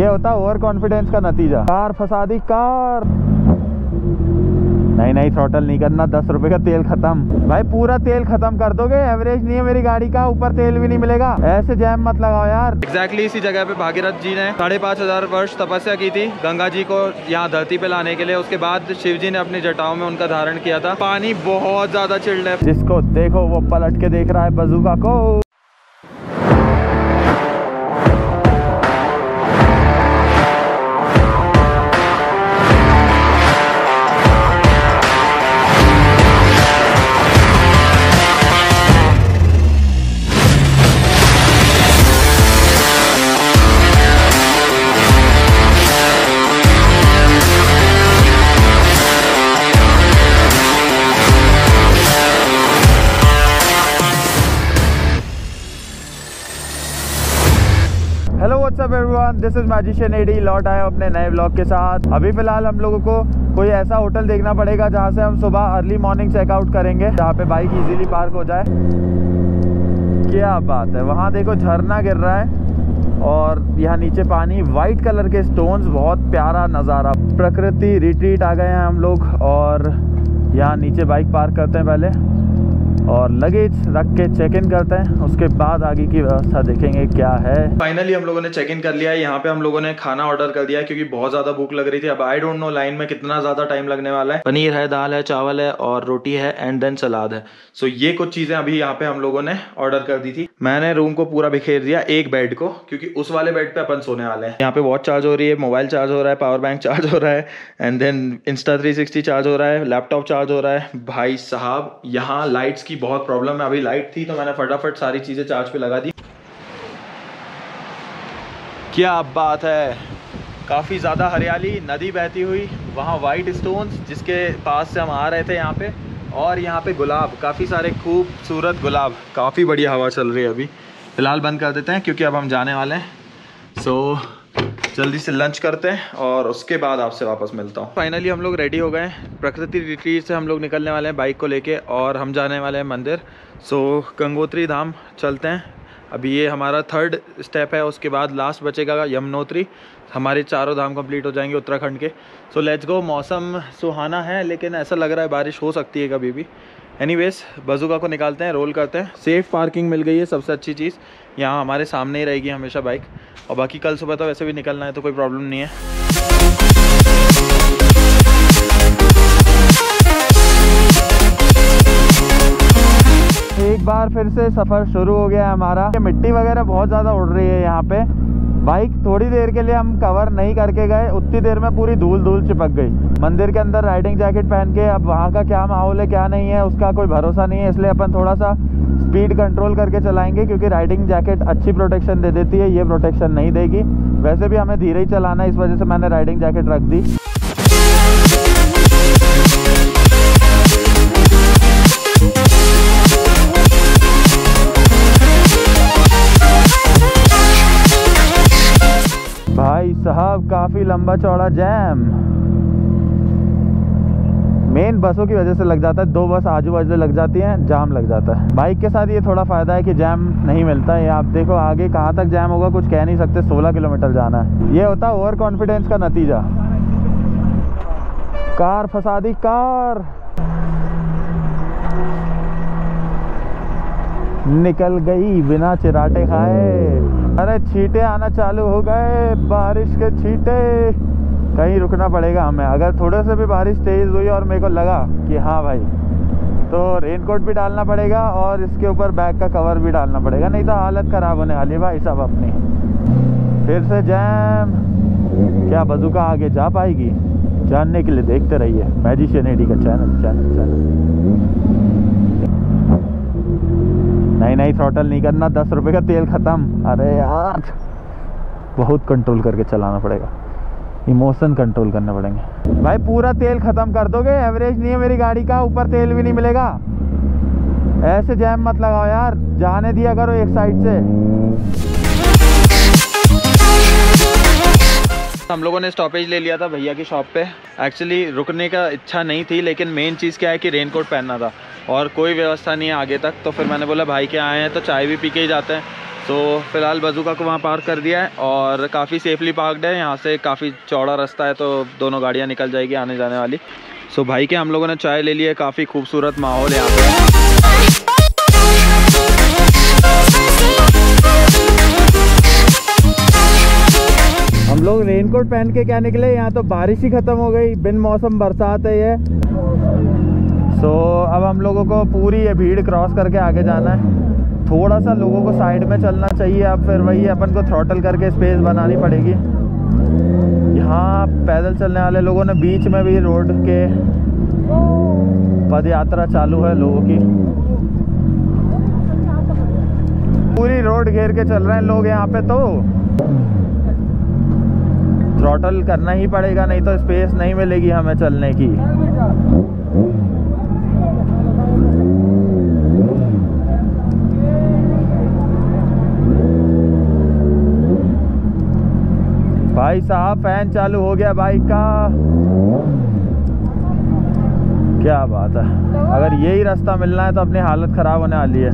ये होता है ओवर कॉन्फिडेंस का नतीजा। कार फंसा दी कार। नहीं नहीं थ्रोटल नहीं करना दस रुपए का तेल खत्म। भाई पूरा तेल खत्म कर दोगे? एवरेज नहीं है मेरी गाड़ी का ऊपर तेल भी नहीं मिलेगा। ऐसे जैम मत लगाओ यार। एग्जैक्टली exactly इसी जगह पे भागीरथ जी ने साढ़े पाँच हज़ार वर्ष तपस्या की थी गंगा जी को यहाँ धरती पे लाने के लिए। उसके बाद शिव जी ने अपनी जटाओं में उनका धारण किया था। पानी बहुत ज़्यादा चिल्ड है। जिसको देखो वो पलट के देख रहा है बजूका को। What's up everyone this is magician Eddie लौट आए अपने नए ब्लॉग के साथ। अभी फ़िलहाल हम लोगों को कोई ऐसा होटल देखना पड़ेगा जहाँ से हम सुबह अर्ली मॉर्निंग चेकआउट करेंगे, जहाँ पे बाइक इजीली पार्क हो जाए। क्या बात है। वहाँ देखो झरना गिर रहा है और यहाँ नीचे पानी वाइट कलर के स्टोन्स बहुत प्यारा नज़ारा। प्रकृति रिट्रीट आ गए हैं हम लोग और यहाँ नीचे बाइक पार्क करते हैं पहले। और लगेज रख के चेक इन करते हैं। उसके बाद आगे की व्यवस्था देखेंगे क्या है। फाइनली हम लोगों ने चेक इन कर लिया है। यहाँ पे हम लोगों ने खाना ऑर्डर कर दिया क्योंकि बहुत ज़्यादा भूख लग रही थी। अब आई डोंट नो लाइन में कितना ज़्यादा टाइम लगने वाला है। पनीर है, दाल है, चावल है और रोटी है एंड देन सलाद है। सो ये कुछ चीज़ें अभी यहाँ पे हम लोगों ने ऑर्डर कर दी थी। मैंने रूम को पूरा बिखेर दिया एक बेड को क्योंकि उस वाले बेड पे अपन सोने वाले हैं। यहाँ पे वॉच चार्ज हो रही है मोबाइल चार्ज हो रहा है पावर बैंक चार्ज हो रहा है and then Insta three charge हो रहा है लैपटॉप चार्ज हो रहा है। भाई साहब, यहाँ लाइट्स की बहुत प्रॉब्लम है। अभी लाइट थी तो मैंने फटाफट सारी चीज़ें चार्ज पे लगा दी। क्या बात है? काफ़ी ज़्यादा हरियाली, नदी बहती हुई, वहाँ वाइट स्टोन्स जिसके पास से हम आ रहे थे यहाँ पे, और यहाँ पे गुलाब, काफ़ी सारे खूबसूरत गुलाब, काफ़ी बढ़िया हवा चल रही है अभी। फ़िलहाल बंद कर देते हैं, क्योंकि अब हम जाने वाले हैं। सो जल्दी से लंच करते हैं और उसके बाद आपसे वापस मिलता हूँ। फाइनली हम लोग रेडी हो गए हैं। प्रकृति रिट्रीट से हम लोग निकलने वाले हैं बाइक को लेके और हम जाने वाले हैं मंदिर। सो गंगोत्री धाम चलते हैं। अभी ये हमारा थर्ड स्टेप है, उसके बाद लास्ट बचेगा यमुनोत्री। हमारे चारों धाम कंप्लीट हो जाएँगे उत्तराखंड के। सो लेट्स गो मौसम सुहाना है, लेकिन ऐसा लग रहा है बारिश हो सकती है कभी भी। एनीवेज बजूका को निकालते हैं रोल करते हैं। सेफ़ पार्किंग मिल गई है, सबसे अच्छी चीज़। यहाँ हमारे सामने ही रहेगी हमेशा बाइक और बाकी कल सुबह तो वैसे भी निकलना है तो कोई प्रॉब्लम नहीं है। एक बार फिर से सफ़र शुरू हो गया है हमारा। मिट्टी वगैरह बहुत ज़्यादा उड़ रही है यहाँ पे। बाइक थोड़ी देर के लिए हम कवर नहीं करके गए, उतनी देर में पूरी धूल धूल चिपक गई। मंदिर के अंदर राइडिंग जैकेट पहन के, अब वहाँ का क्या माहौल है, क्या नहीं है, उसका कोई भरोसा नहीं है, इसलिए अपन थोड़ा सा स्पीड कंट्रोल करके चलाएँगे, क्योंकि राइडिंग जैकेट अच्छी प्रोटेक्शन दे देती है, ये प्रोटेक्शन नहीं देगी। वैसे भी हमें धीरे ही चलाना है, इस वजह से मैंने राइडिंग जैकेट रख दी। साहब, काफ़ी लंबा चौड़ा जैम मेन बसों की वजह से लग जाता है, दो बस आजू बाजू लग जाती हैं जाम लग जाता है। बाइक के साथ ये थोड़ा फ़ायदा है कि जैम नहीं मिलता है। आप देखो आगे कहाँ तक जैम होगा, कुछ कह नहीं सकते 16 किलोमीटर जाना है। ये होता है ओवर कॉन्फिडेंस का नतीजा। कार फंसा दी कार निकल गई बिना चिराटे खाए। अरे छींटे आना चालू हो गए, बारिश के छींटे। कहीं रुकना पड़ेगा हमें। अगर थोड़े से भी बारिश तेज़ हुई और मेरे को लगा कि हाँ भाई तो रेनकोट भी डालना पड़ेगा और इसके ऊपर बैग का कवर भी डालना पड़ेगा। नहीं तो हालत ख़राब होने वाली है भाई साहब अपनी। फिर से जैम क्या बजूका आगे जा पाएगी? जानने के लिए देखते रहिए। मैजिशियन एडी का चैनल चैनल चैनल नहीं नहीं थ्रोटल नहीं करना, दस रुपए का तेल ख़त्म। अरे यार। बहुत कंट्रोल करके चलाना पड़ेगा। इमोशन कंट्रोल करने पड़ेंगे। भाई, पूरा तेल ख़त्म कर दोगे? एवरेज नहीं है मेरी गाड़ी का, ऊपर तेल भी नहीं मिलेगा। ऐसे जैम मत लगाओ यार। जाने दिया करो एक साइड से। हम लोगों ने स्टॉपेज ले लिया था भैया की शॉप पे। एक्चुअली रुकने का इच्छा नहीं थी, लेकिन मेन चीज़ क्या है कि रेनकोट पहनना था। और कोई व्यवस्था नहीं है आगे तक। तो फिर मैंने बोला, भाई के आए हैं तो चाय भी पी के ही जाते हैं। तो फ़िलहाल बजूका को वहाँ पार्क कर दिया है और काफ़ी सेफली पार्कड है। यहाँ से काफ़ी चौड़ा रास्ता है तो दोनों गाड़ियाँ निकल जाएगी आने जाने वाली। सो भाई के हम लोगों ने चाय ले ली है, काफ़ी खूबसूरत माहौल है यहाँ पे। हम लोग रेनकोट पहन के क्या निकले? यहाँ तो बारिश ही खत्म हो गई, बिन मौसम, बरसात है ये। सो so, अब हम लोगों को पूरी ये भीड़ क्रॉस करके आगे जाना है। थोड़ा सा लोगों को साइड में चलना चाहिए अब फिर वही अपन को थ्रॉटल करके स्पेस बनानी पड़ेगी। यहाँ पैदल चलने वाले लोगों ने बीच में भी रोड के पद यात्रा चालू है लोगों की। पूरी रोड घेर के चल रहे हैं लोग यहाँ पे तो। थ्रॉटल करना ही पड़ेगा नहीं तो स्पेस नहीं मिलेगी हमें चलने की। भाई साहब, फ़ैन चालू हो गया बाइक का। क्या बात है। अगर यही रास्ता मिलना है तो अपनी हालत ख़राब होने वाली है।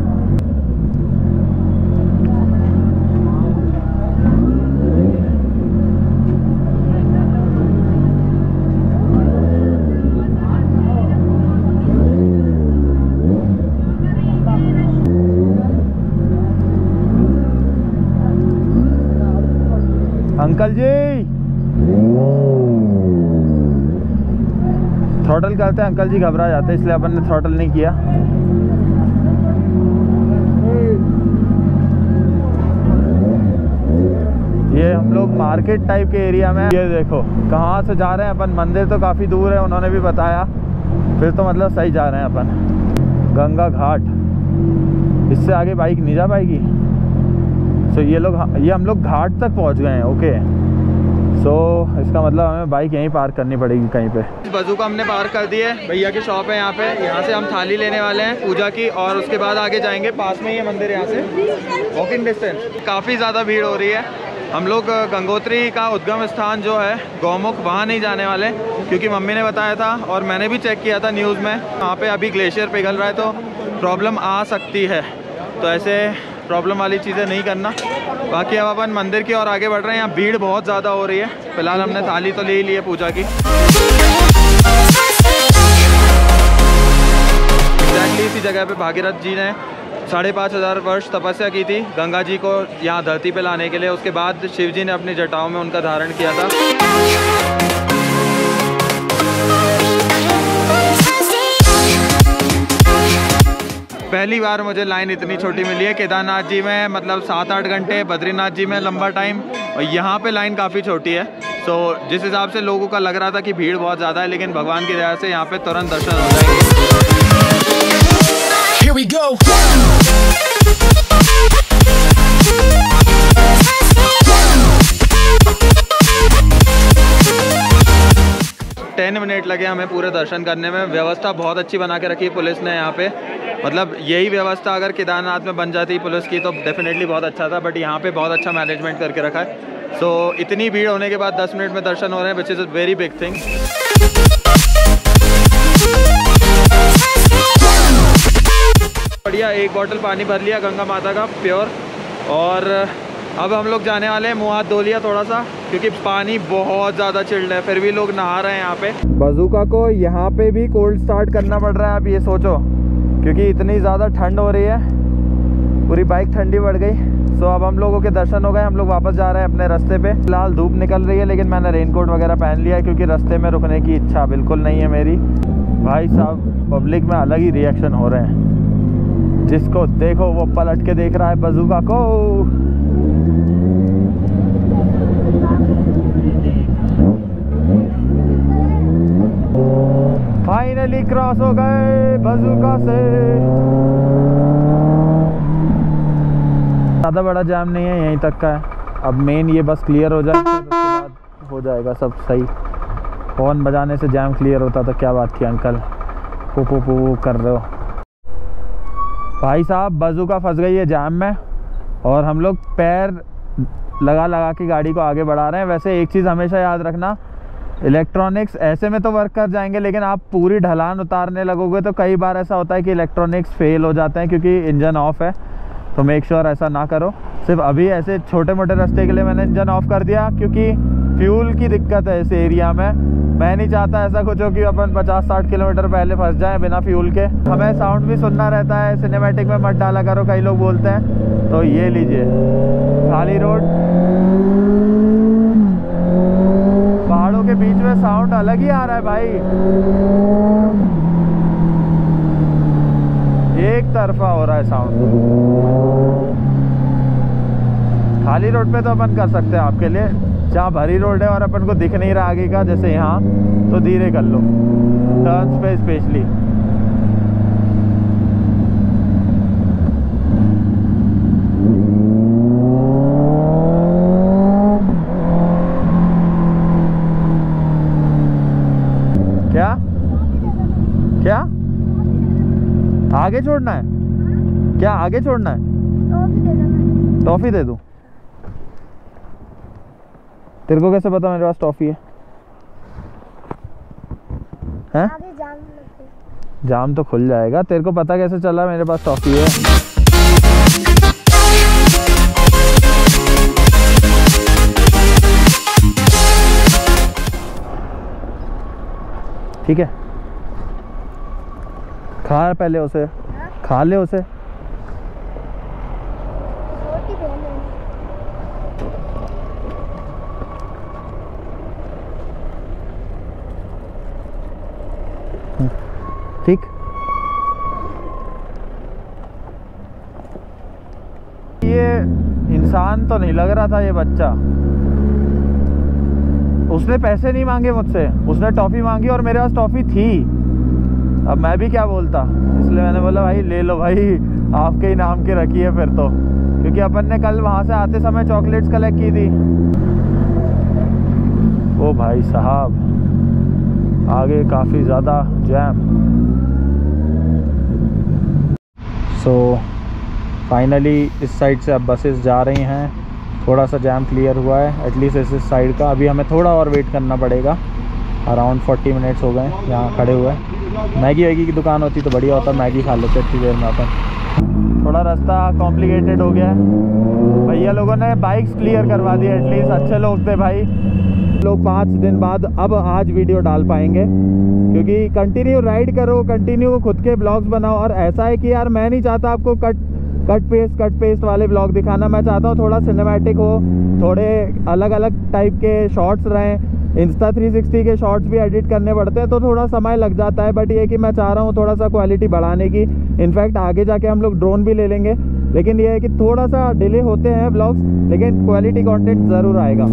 अंकल जी। थ्रॉटल करते हैं, अंकल जी घबरा जाते हैं, इसलिए अपन ने थ्रॉटल नहीं किया। ये हम लोग मार्केट टाइप के एरिया में ये देखो, कहाँ से जा रहे हैं अपन? मंदिर तो काफ़ी दूर है, उन्होंने भी बताया। फिर तो मतलब सही जा रहे हैं अपन। गंगा घाट। इससे आगे बाइक नहीं जा पाएगी? सो ये लोग ये हम लोग घाट तक पहुँच गए हैं ओके सो इसका मतलब हमें बाइक यहीं पार्क करनी पड़ेगी कहीं पे। बजू को हमने पार्क कर दिया है। भैया की शॉप है यहाँ पे। यहाँ से हम थाली लेने वाले हैं, पूजा की, और उसके बाद आगे जाएँगे। पास में ही है मंदिर यहाँ से। वॉकिंग डिस्टेंस काफ़ी ज़्यादा भीड़ हो रही है। हम लोग गंगोत्री का उद्गम स्थान जो है, गौमुख वहाँ नहीं जाने वाले, क्योंकि मम्मी ने बताया था, और मैंने भी चेक किया था न्यूज़ में। वहाँ पे अभी ग्लेशियर पिघल रहा है तो प्रॉब्लम आ सकती है। तो ऐसे प्रॉब्लम वाली चीज़ें नहीं करना। बाकी अब अपन मंदिर की और आगे बढ़ रहे हैं। यहाँ भीड़ बहुत ज़्यादा हो रही है। फ़िलहाल हमने थाली तो ले ही ली है पूजा की। एग्जैक्टली इसी जगह पे भागीरथ जी ने साढ़े पाँच हज़ार वर्ष तपस्या की थी गंगा जी को यहाँ धरती पे लाने के लिए। उसके बाद शिव जी ने अपनी जटाओं में उनका धारण किया था। पहली बार मुझे लाइन इतनी छोटी मिली है। केदारनाथ जी में मतलब सात आठ घंटे बद्रीनाथ जी में लंबा टाइम और यहाँ पे लाइन काफ़ी छोटी है। तो जिस हिसाब से लोगों का लग रहा था कि भीड़ बहुत ज़्यादा है लेकिन भगवान की दया से यहाँ पे तुरंत दर्शन हो जाएँगे. टेन मिनट लगे हमें पूरे दर्शन करने में। व्यवस्था बहुत अच्छी बना के रखी है पुलिस ने यहाँ पे। मतलब यही व्यवस्था अगर केदारनाथ में बन जाती पुलिस की तो डेफिनेटली बहुत अच्छा था बट यहाँ पे बहुत अच्छा मैनेजमेंट करके रखा है। सो so, इतनी भीड़ होने के बाद 10 मिनट में दर्शन हो रहे हैं which is a very big thing बढ़िया एक बॉटल पानी भर लिया गंगा माता का प्योर और अब हम लोग जाने वाले हैं मुँह हाथ धो लिया थोड़ा सा क्योंकि पानी बहुत ज़्यादा चिल्ड है फिर भी लोग नहा रहे हैं यहाँ पे। बजूका को यहाँ पे भी कोल्ड स्टार्ट करना पड़ रहा है आप ये सोचो। क्योंकि इतनी ज़्यादा ठंड हो रही है, पूरी बाइक ठंडी बढ़ गई। सो अब हम लोगों के दर्शन हो गए, हम लोग वापस जा रहे हैं अपने रास्ते पे। फ़िलहाल धूप निकल रही है, लेकिन मैंने रेनकोट वगैरह पहन लिया है, क्योंकि रास्ते में रुकने की इच्छा बिल्कुल नहीं है मेरी। भाई साहब पब्लिक में अलग ही रिएक्शन हो रहे हैं। जिसको देखो, वो पलट के देख रहा है बजूका को। फाइनली क्रॉस हो गए बजूका से। ज़्यादा बड़ा जाम नहीं है, यहीं तक का है। अब मेन ये बस क्लियर हो जाए हो जाएगा सब सही। फ़ोन बजाने से जैम क्लियर होता तो क्या बात की अंकल पू पू पू कर रहे हो। भाई साहब बजूका फंस गई है जाम में। और हम लोग पैर लगा लगा के गाड़ी को आगे बढ़ा रहे हैं। वैसे एक चीज़ हमेशा याद रखना इलेक्ट्रॉनिक्स ऐसे में तो वर्क कर जाएँगे, लेकिन आप पूरी ढलान उतारने लगोगे तो कई बार ऐसा होता है कि इलेक्ट्रॉनिक्स फेल हो जाते हैं क्योंकि इंजन ऑफ़ है। तो मेक श्योर sure ऐसा ना करो। सिर्फ़ अभी ऐसे छोटे मोटे रास्ते के लिए मैंने इंजन ऑफ़ कर दिया, क्योंकि फ्यूल की दिक्कत है इस एरिया में। मैं नहीं चाहता ऐसा कुछ हो कि अपन 50-60 किलोमीटर पहले फंस जाएँ बिना फ्यूल के। हमें साउंड भी सुनना रहता है सिनेमैटिक में मत डाला करो, कई लोग बोलते हैं। तो ये लीजिए। खाली रोड पहाड़ों के बीच में साउंड अलग ही आ रहा है भाई। एक तरफा हो रहा है साउंड खाली रोड पे तो अपन कर सकते हैं आपके लिए। जहाँ भरी रोड है और अपन को दिख नहीं रहा आगे का, जैसे यहाँ तो धीरे कर लो। टर्न पे स्पेशली क्या क्या आगे छोड़ना है क्या आगे छोड़ना है? टॉफी दे दूँ तेरे को कैसे पता मेरे पास टॉफी है? हैं? जाम जाम तो खुल जाएगा। तेरे को पता कैसे चला मेरे पास टॉफी है? ठीक है। खा पहले उसे। खा ले उसे। ठीक? ये इंसान तो नहीं लग रहा था ये बच्चा। उसने पैसे नहीं मांगे मुझसे। उसने टॉफी मांगी और मेरे पास टॉफी थी। अब मैं भी क्या बोलता? इसलिए मैंने बोला, भाई, ले लो भाई, आपके ही नाम की रखी है फिर तो। क्योंकि अपन ने कल वहाँ से आते समय चॉकलेट्स कलेक्ट की थी। ओ भाई साहब। आगे काफ़ी ज़्यादा जैम सो फाइनली इस साइड से अब बसेस जा रही हैं। थोड़ा सा जैम क्लियर हुआ है। एटलीस्ट इस साइड का। अभी हमें थोड़ा और वेट करना पड़ेगा। अराउंड 40 मिनट्स हो गए यहाँ खड़े हुए मैगी वैगी की दुकान होती तो बढ़िया होता। मैगी खा लेते इतनी देर में अपन। थोड़ा रास्ता कॉम्प्लिकेटेड हो गया है। भैया लोगों ने बाइक्स क्लियर करवा दी एटलीस्ट अच्छे लोग थे भाई। लोग पाँच दिन बाद अब आज वीडियो डाल पाएँगे। क्योंकि कंटिन्यू राइड करो कंटिन्यू खुद के ब्लॉग्स बनाओ। और ऐसा है कि यार, मैं नहीं चाहता आपको cut cut paste cut paste वाले ब्लॉग दिखाना। मैं चाहता हूँ थोड़ा सिनेमैटिक हो, थोड़े अलग अलग टाइप के शॉर्ट्स रहें। इंस्टा 360 के शॉर्ट्स भी एडिट करने पड़ते हैं तो थोड़ा समय लग जाता है। बट ये कि मैं चाह रहा हूँ थोड़ा सा क्वालिटी बढ़ाने की। इनफैक्ट आगे जाके हम लोग ड्रोन भी ले लेंगे। लेकिन ये है कि थोड़ा सा डिले होते हैं ब्लॉग्स लेकिन क्वालिटी कंटेंट ज़रूर आएगा।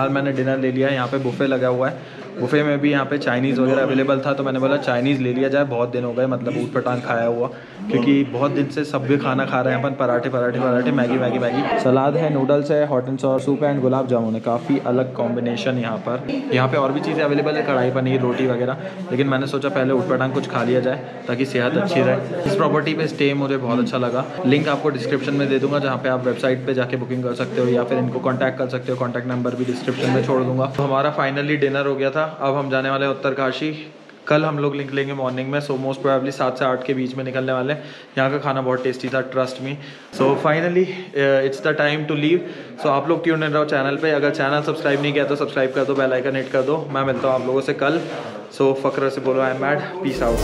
फ़िलहाल मैंने डिनर ले लिया है यहाँ पे बुफे लगा हुआ है। बुफे में भी यहाँ पे चाइनीज़ वगैरह अवेलेबल था तो मैंने बोला चाइनीज़ ले लिया जाए। बहुत दिन हो गए मतलब ऊट पटांग खाया हुआ। क्योंकि बहुत दिन से सब भी खाना खा रहे हैं अपन। पराठे पराठे पराठे मैगी मैगी मैगी। सलाद है नूडल्स है hot and sauce soup and gulab jamun है। काफ़ी अलग कॉम्बिनेशन यहाँ पर। यहाँ पे और भी चीज़ें अवेलेबल है कढ़ाई पनीर रोटी वगैरह। लेकिन मैंने सोचा पहले ऊट पटांग कुछ खा लिया जाए ताकि सेहत अच्छी रहे। इस प्रॉपर्टी पे स्टे मुझे बहुत अच्छा लगा। लिंक आपको डिस्क्रिप्शन में दे दूँगा जहाँ पे आप वेबसाइट पे जाके बुकिंग कर सकते हो या फिर इनको कांटेक्ट कर सकते हो। कांटेक्ट नंबर भी डिस्क्रिप्शन में छोड़ दूँगा। तो हमारा फाइनली डिनर हो गया था। अब हम जाने वाले हैं उत्तरकाशी। कल हम लोग लिंक लेंगे मॉर्निंग में सो मोस्ट प्रोबेबली सात से आठ के बीच में निकलने वाले हैं। यहाँ का खाना बहुत टेस्टी था trust me so finally it's the time to leave so आप लोग ट्यून रहो चैनल पे? अगर चैनल सब्सक्राइब नहीं किया तो सब्सक्राइब कर दो बेल आइकन हिट कर दो। मैं मिलता हूँ आप लोगों से कल। सो so, फकर से बोलो I am mad peace out